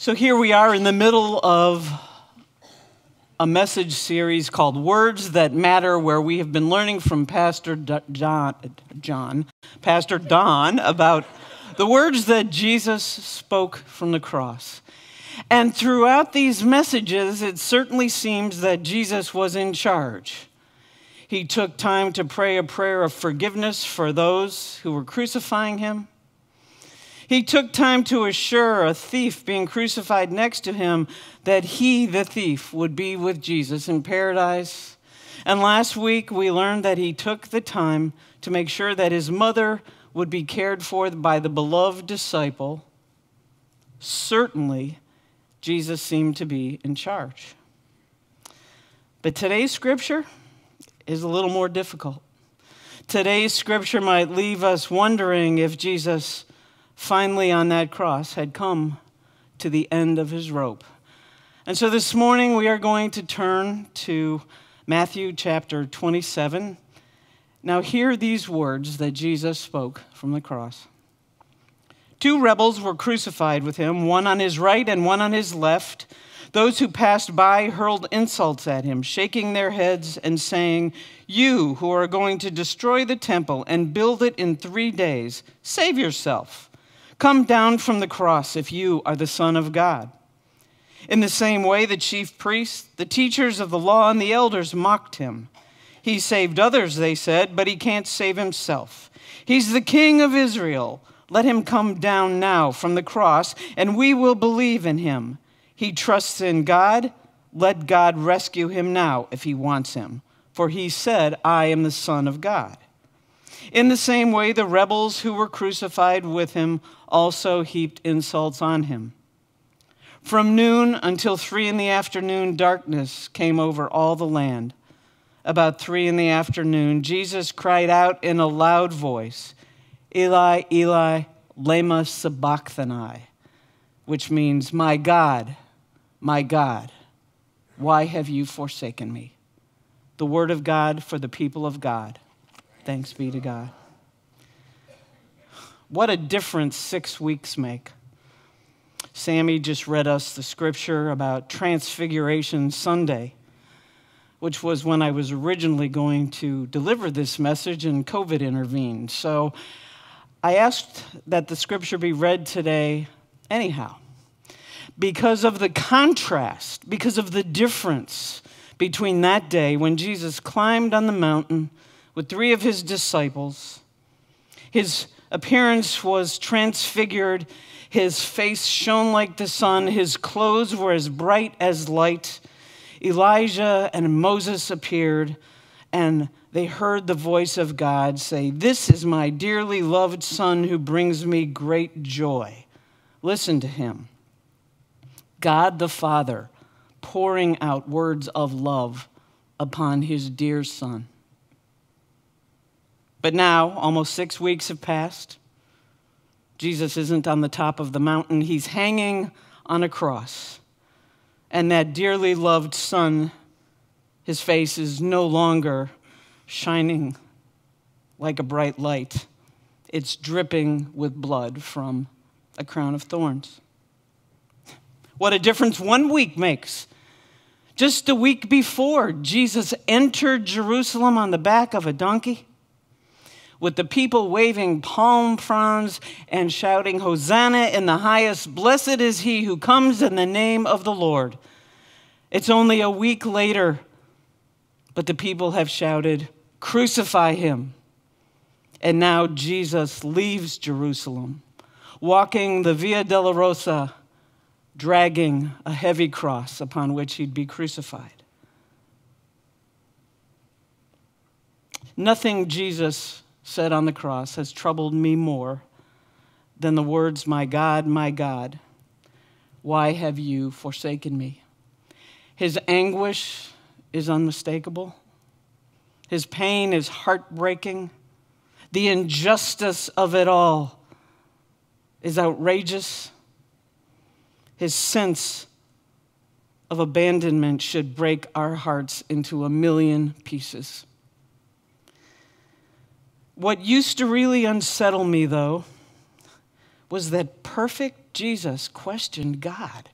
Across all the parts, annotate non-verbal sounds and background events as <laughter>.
So here we are in the middle of a message series called Words That Matter, where we have been learning from Pastor John, John, Pastor Don, about the words that Jesus spoke from the cross. And throughout these messages, it certainly seems that Jesus was in charge. He took time to pray a prayer of forgiveness for those who were crucifying him. He took time to assure a thief being crucified next to him that he, the thief, would be with Jesus in paradise. And last week we learned that he took the time to make sure that his mother would be cared for by the beloved disciple. Certainly, Jesus seemed to be in charge. But today's scripture is a little more difficult. Today's scripture might leave us wondering if Jesus finally on that cross had come to the end of his rope. And so this morning we are going to turn to Matthew chapter 27. Now, hear these words that Jesus spoke from the cross. Two rebels were crucified with him, one on his right and one on his left. Those who passed by hurled insults at him, shaking their heads and saying, You who are going to destroy the temple and build it in three days, save yourself. Come down from the cross if you are the Son of God. In the same way, the chief priests, the teachers of the law, and the elders mocked him. He saved others, they said, but he can't save himself. He's the King of Israel. Let him come down now from the cross, and we will believe in him. He trusts in God. Let God rescue him now if he wants him. For he said, I am the Son of God. In the same way, the rebels who were crucified with him also heaped insults on him. From noon until three in the afternoon, darkness came over all the land. About three in the afternoon, Jesus cried out in a loud voice, Eli, Eli, lema sabachthani, which means, My God, my God, why have you forsaken me? The word of God for the people of God. Thanks be to God. What a difference six weeks make. Sammy just read us the scripture about Transfiguration Sunday, which was when I was originally going to deliver this message, and COVID intervened. So I asked that the scripture be read today anyhow, because of the contrast, because of the difference between that day when Jesus climbed on the mountain with three of his disciples. His appearance was transfigured. His face shone like the sun. His clothes were as bright as light. Elijah and Moses appeared, and they heard the voice of God say, This is my dearly loved Son who brings me great joy. Listen to him. God the Father pouring out words of love upon his dear Son. But now, almost six weeks have passed. Jesus isn't on the top of the mountain, he's hanging on a cross. And that dearly loved son, his face is no longer shining like a bright light, it's dripping with blood from a crown of thorns. What a difference one week makes. Just a week before, Jesus entered Jerusalem on the back of a donkey with the people waving palm fronds and shouting, Hosanna in the highest, blessed is he who comes in the name of the Lord. It's only a week later, but the people have shouted, Crucify him. And now Jesus leaves Jerusalem, walking the Via Dolorosa, dragging a heavy cross upon which he'd be crucified. Nothing Jesus said on the cross has troubled me more than the words, My God, my God, why have you forsaken me? His anguish is unmistakable. His pain is heartbreaking. The injustice of it all is outrageous. His sense of abandonment should break our hearts into a million pieces. What used to really unsettle me, though, was that perfect Jesus questioned God.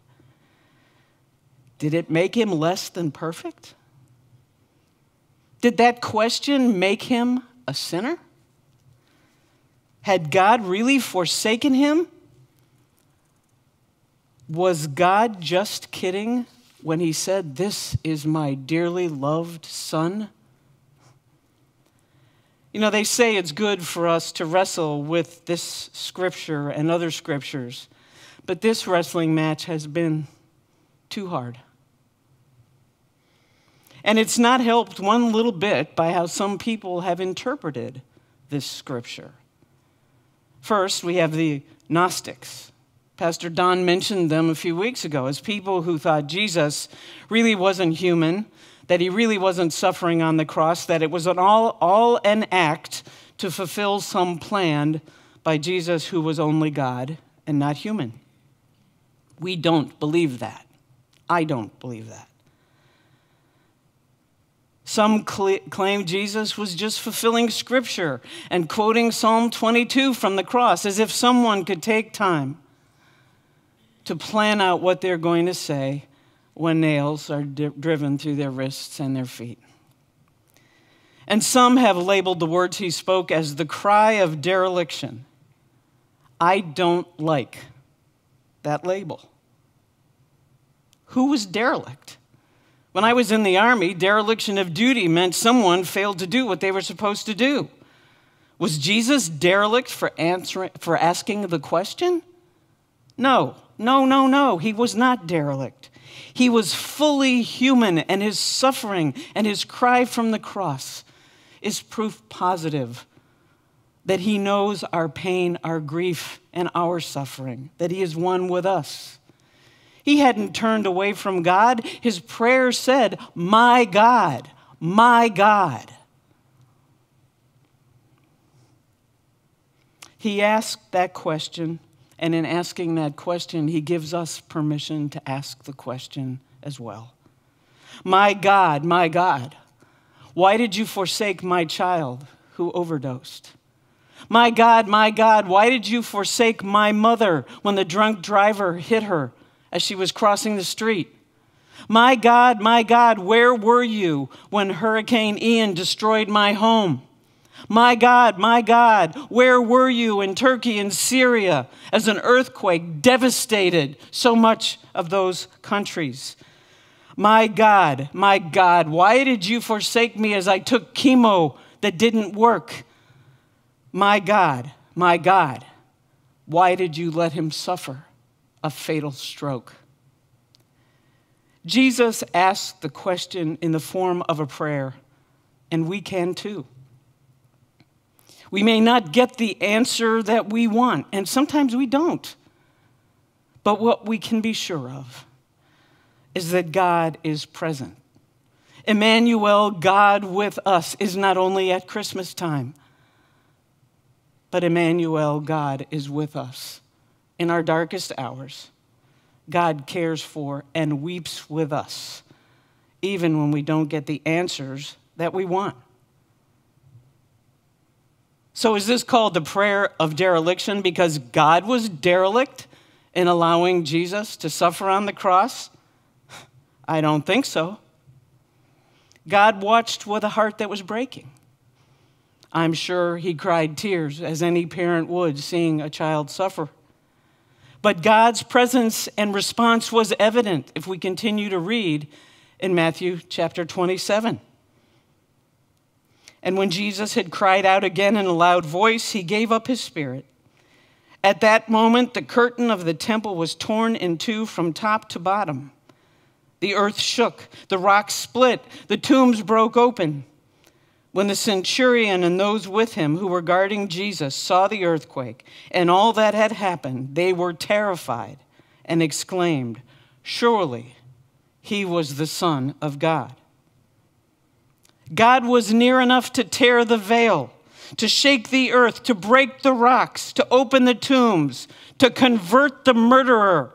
Did it make him less than perfect? Did that question make him a sinner? Had God really forsaken him? Was God just kidding when he said, This is my dearly loved son? You know, they say it's good for us to wrestle with this scripture and other scriptures, but this wrestling match has been too hard. And it's not helped one little bit by how some people have interpreted this scripture. First, we have the Gnostics. Pastor Don mentioned them a few weeks ago as people who thought Jesus really wasn't human that he really wasn't suffering on the cross, that it was an all, all an act to fulfill some plan by Jesus who was only God and not human. We don't believe that. I don't believe that. Some cl- claim Jesus was just fulfilling scripture and quoting Psalm 22 from the cross as if someone could take time to plan out what they're going to say when nails are di- driven through their wrists and their feet. And some have labeled the words he spoke as the cry of dereliction. I don't like that label. Who was derelict? When I was in the army, dereliction of duty meant someone failed to do what they were supposed to do. Was Jesus derelict for, answering, for asking the question? No, no, no, no. He was not derelict. He was fully human, and his suffering and his cry from the cross is proof positive that he knows our pain, our grief, and our suffering, that he is one with us. He hadn't turned away from God. His prayer said, My God, my God. He asked that question and in asking that question, he gives us permission to ask the question as well. My God, my God, why did you forsake my child who overdosed? My God, my God, why did you forsake my mother when the drunk driver hit her as she was crossing the street? My God, my God, where were you when Hurricane Ian destroyed my home? My God, my God, where were you in Turkey and Syria as an earthquake devastated so much of those countries? My God, my God, why did you forsake me as I took chemo that didn't work? My God, my God, why did you let him suffer a fatal stroke? Jesus asked the question in the form of a prayer, and we can too. We may not get the answer that we want, and sometimes we don't. But what we can be sure of is that God is present. Emmanuel, God with us, is not only at Christmas time, but Emmanuel, God is with us in our darkest hours. God cares for and weeps with us, even when we don't get the answers that we want. So, is this called the prayer of dereliction because God was derelict in allowing Jesus to suffer on the cross? <sighs> I don't think so. God watched with a heart that was breaking. I'm sure he cried tears, as any parent would, seeing a child suffer. But God's presence and response was evident if we continue to read in Matthew chapter 27. And when Jesus had cried out again in a loud voice, he gave up his spirit. At that moment, the curtain of the temple was torn in two from top to bottom. The earth shook, the rocks split, the tombs broke open. When the centurion and those with him who were guarding Jesus saw the earthquake and all that had happened, they were terrified and exclaimed, Surely he was the Son of God. God was near enough to tear the veil, to shake the earth, to break the rocks, to open the tombs, to convert the murderer.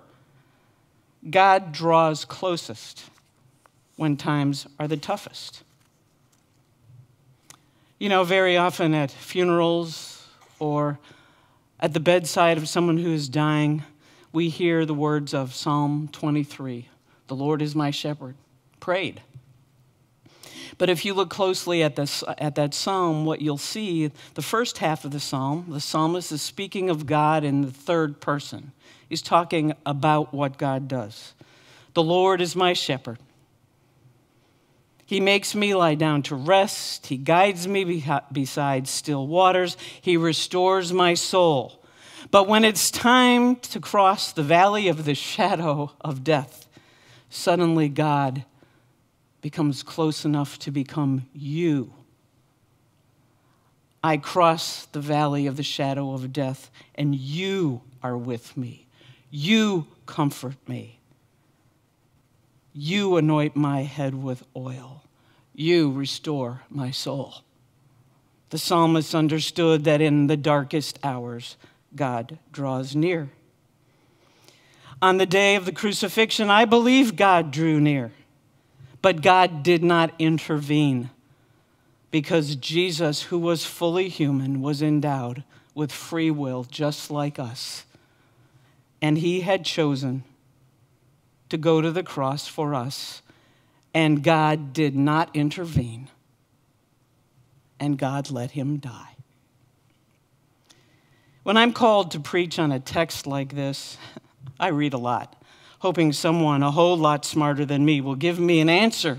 God draws closest when times are the toughest. You know, very often at funerals or at the bedside of someone who is dying, we hear the words of Psalm 23 The Lord is my shepherd. Prayed. But if you look closely at, this, at that psalm, what you'll see, the first half of the psalm, the psalmist is speaking of God in the third person. He's talking about what God does. The Lord is my shepherd. He makes me lie down to rest. He guides me beside still waters. He restores my soul. But when it's time to cross the valley of the shadow of death, suddenly God becomes close enough to become you. I cross the valley of the shadow of death, and you are with me. You comfort me. You anoint my head with oil. You restore my soul. The psalmist understood that in the darkest hours, God draws near. On the day of the crucifixion, I believe God drew near, but God did not intervene because Jesus, who was fully human, was endowed with free will just like us. And he had chosen to go to the cross for us, and God did not intervene, and God let him die. When I'm called to preach on a text like this, <laughs> I read a lot, hoping someone a whole lot smarter than me will give me an answer.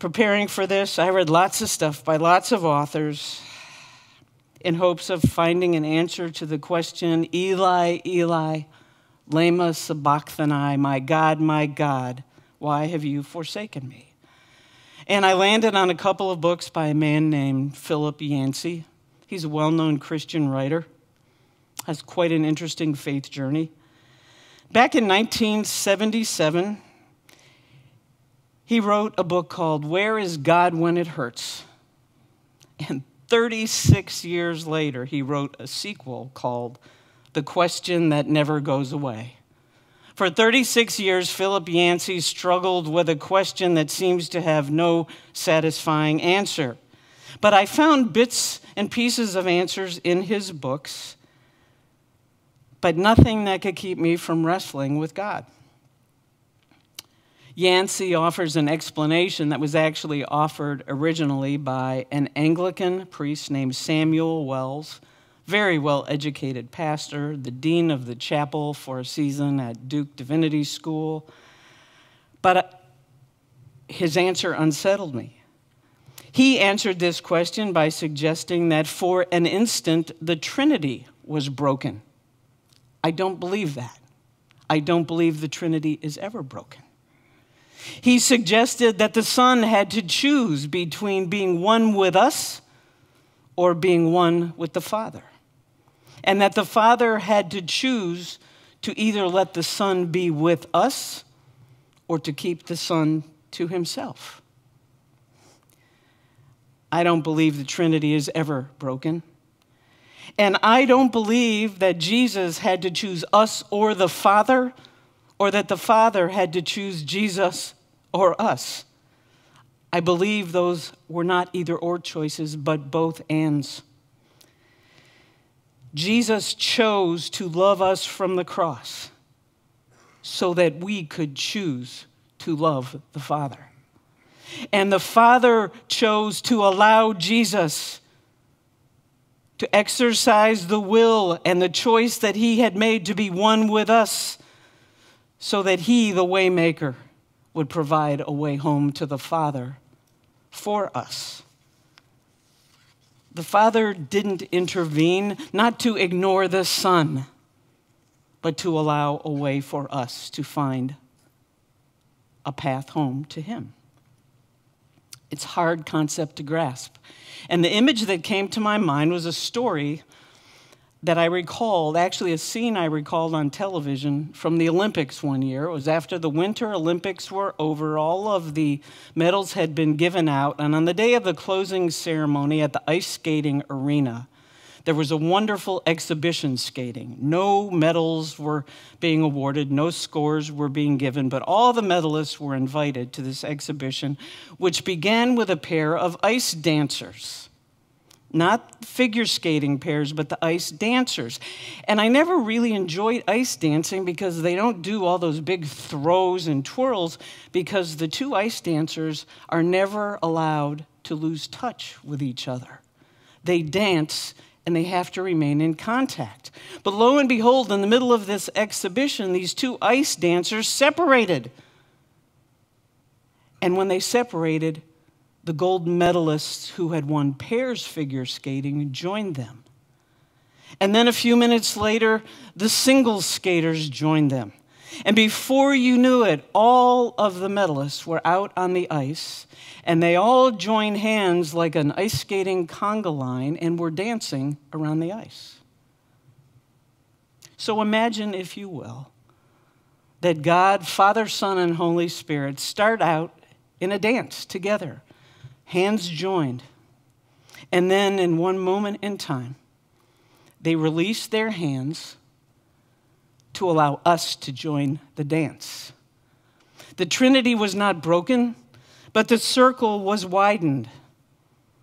Preparing for this, I read lots of stuff by lots of authors in hopes of finding an answer to the question Eli, Eli, Lama sabachthani, my God, my God, why have you forsaken me? And I landed on a couple of books by a man named Philip Yancey. He's a well known Christian writer, has quite an interesting faith journey. Back in 1977, he wrote a book called Where is God When It Hurts? And 36 years later, he wrote a sequel called the question that never goes away. For 36 years, Philip Yancey struggled with a question that seems to have no satisfying answer. But I found bits and pieces of answers in his books, but nothing that could keep me from wrestling with God. Yancey offers an explanation that was actually offered originally by an Anglican priest named Samuel Wells very well educated pastor, the dean of the chapel for a season at Duke Divinity School. But uh, his answer unsettled me. He answered this question by suggesting that for an instant the Trinity was broken. I don't believe that. I don't believe the Trinity is ever broken. He suggested that the Son had to choose between being one with us or being one with the Father and that the Father had to choose to either let the Son be with us or to keep the Son to himself. I don't believe the Trinity is ever broken. And I don't believe that Jesus had to choose us or the Father, or that the Father had to choose Jesus or us. I believe those were not either or choices, but both ands. Jesus chose to love us from the cross so that we could choose to love the Father. And the Father chose to allow Jesus to exercise the will and the choice that he had made to be one with us so that he, the waymaker, would provide a way home to the Father for us. The Father didn't intervene, not to ignore the Son, but to allow a way for us to find a path home to Him. It's hard concept to grasp. And the image that came to my mind was a story that I recalled, actually, a scene I recalled on television from the Olympics one year. It was after the Winter Olympics were over, all of the medals had been given out, and on the day of the closing ceremony at the ice skating arena, there was a wonderful exhibition skating. No medals were being awarded, no scores were being given, but all the medalists were invited to this exhibition, which began with a pair of ice dancers. not figure skating pairs, but the ice dancers. And I never really enjoyed ice dancing because they don't do all those big throws and twirls because the two ice dancers are never allowed to lose touch with each other. They dance and they have to remain in contact. But lo and behold, in the middle of this exhibition, these two ice dancers separated. And when they separated, the gold medalists who had won pairs figure skating joined them. And then a few minutes later, the singles skaters joined them. And before you knew it, all of the medalists were out on the ice, and they all joined hands like an ice skating conga line and were dancing around the ice. So imagine, if you will, that God, Father, Son, and Holy Spirit start out in a dance together hands joined. And then, in one moment in time, they release their hands to allow us to join the dance. The Trinity was not broken, but the circle was widened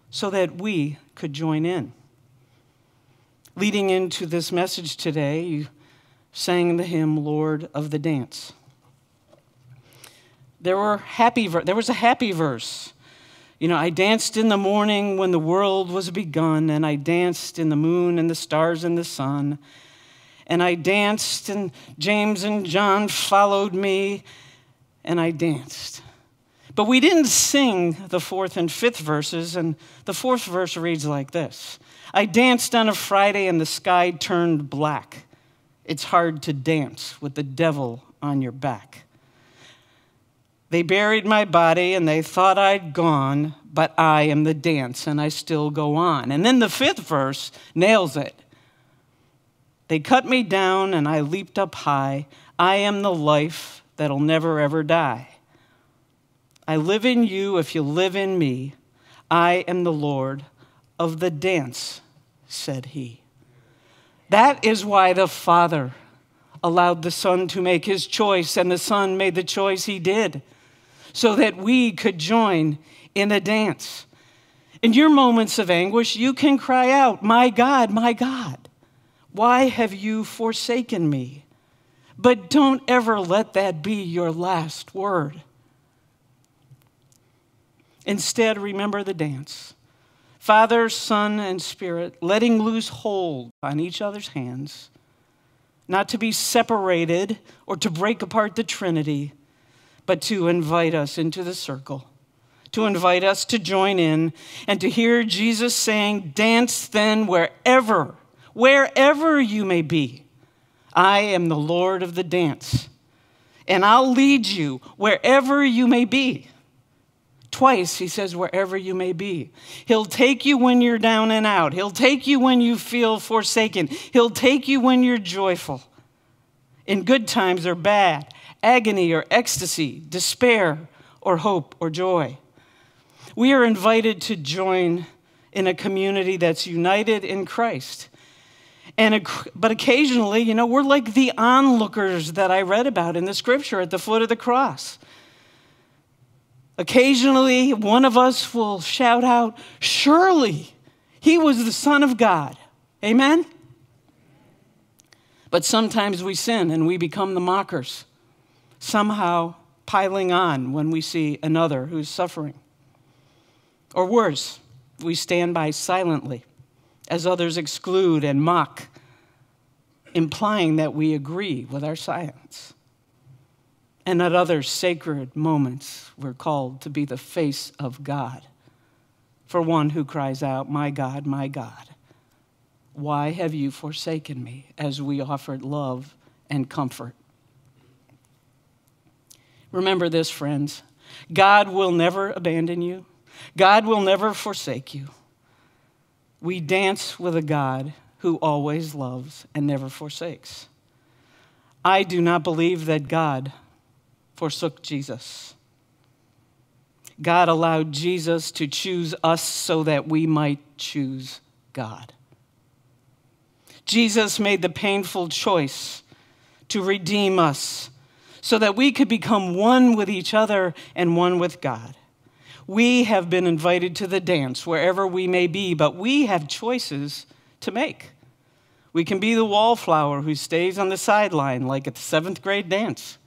so that we could join in. Leading into this message today, you sang the hymn Lord of the Dance. There were happy there was a happy verse you know, I danced in the morning when the world was begun, and I danced in the moon and the stars and the sun. And I danced, and James and John followed me, and I danced. But we didn't sing the fourth and fifth verses, and the fourth verse reads like this I danced on a Friday, and the sky turned black. It's hard to dance with the devil on your back. They buried my body and they thought I'd gone, but I am the dance and I still go on. And then the fifth verse nails it. They cut me down and I leaped up high. I am the life that'll never ever die. I live in you if you live in me. I am the Lord of the dance, said he. That is why the Father allowed the Son to make his choice, and the Son made the choice he did so that we could join in the dance. In your moments of anguish, you can cry out, My God, my God, why have you forsaken me? But don't ever let that be your last word. Instead, remember the dance. Father, Son, and Spirit letting loose hold on each other's hands, not to be separated or to break apart the Trinity but to invite us into the circle, to invite us to join in, and to hear Jesus saying, Dance then wherever, wherever you may be. I am the Lord of the dance, and I'll lead you wherever you may be. Twice he says, wherever you may be. He'll take you when you're down and out. He'll take you when you feel forsaken. He'll take you when you're joyful. In good times or bad, agony or ecstasy, despair or hope or joy. We are invited to join in a community that's united in Christ. And, but occasionally, you know, we're like the onlookers that I read about in the scripture at the foot of the cross. Occasionally, one of us will shout out, Surely he was the Son of God. Amen? But sometimes we sin and we become the mockers somehow piling on when we see another who's suffering. Or worse, we stand by silently as others exclude and mock, implying that we agree with our silence. And at other sacred moments, we're called to be the face of God for one who cries out, My God, my God, why have you forsaken me? as we offered love and comfort Remember this, friends God will never abandon you, God will never forsake you. We dance with a God who always loves and never forsakes. I do not believe that God forsook Jesus. God allowed Jesus to choose us so that we might choose God. Jesus made the painful choice to redeem us so that we could become one with each other and one with God. We have been invited to the dance wherever we may be, but we have choices to make. We can be the wallflower who stays on the sideline like at the seventh grade dance,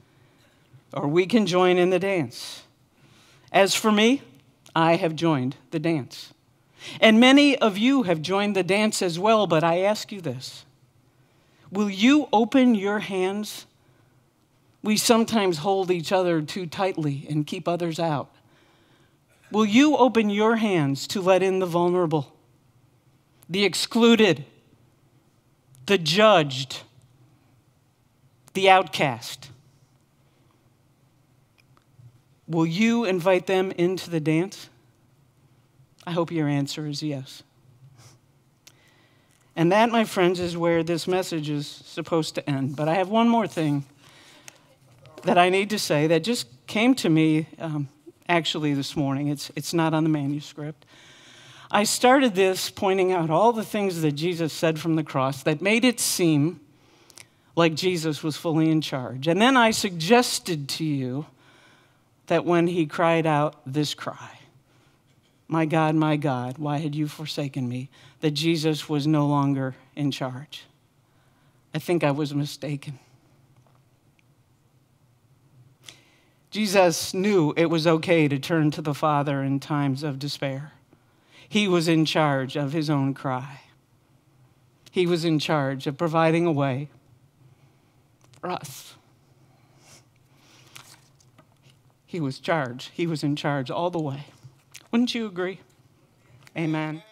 or we can join in the dance. As for me, I have joined the dance. And many of you have joined the dance as well, but I ask you this Will you open your hands? We sometimes hold each other too tightly and keep others out. Will you open your hands to let in the vulnerable, the excluded, the judged, the outcast? Will you invite them into the dance? I hope your answer is yes. And that, my friends, is where this message is supposed to end. But I have one more thing that I need to say that just came to me um, actually this morning. It's, it's not on the manuscript. I started this pointing out all the things that Jesus said from the cross that made it seem like Jesus was fully in charge. And then I suggested to you that when he cried out this cry, My God, my God, why had you forsaken me? that Jesus was no longer in charge. I think I was mistaken. Jesus knew it was okay to turn to the Father in times of despair. He was in charge of his own cry. He was in charge of providing a way for us. He was charged. He was in charge all the way. Wouldn't you agree? Amen.